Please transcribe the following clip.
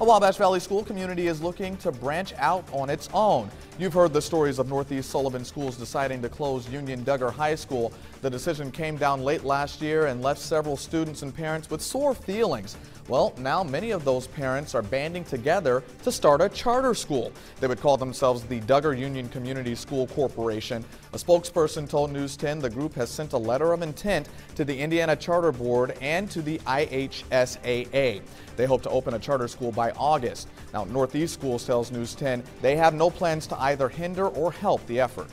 A Wabash Valley school community is looking to branch out on its own. You've heard the stories of Northeast Sullivan Schools deciding to close Union Dugger High School. The decision came down late last year and left several students and parents with sore feelings. Well, now many of those parents are banding together to start a charter school. They would call themselves the Dugger Union Community School Corporation. A spokesperson told News 10 the group has sent a letter of intent to the Indiana Charter Board and to the IHSAA. They hope to open a charter school by August. Now, Northeast Schools tells News 10 they have no plans to either hinder or help the effort.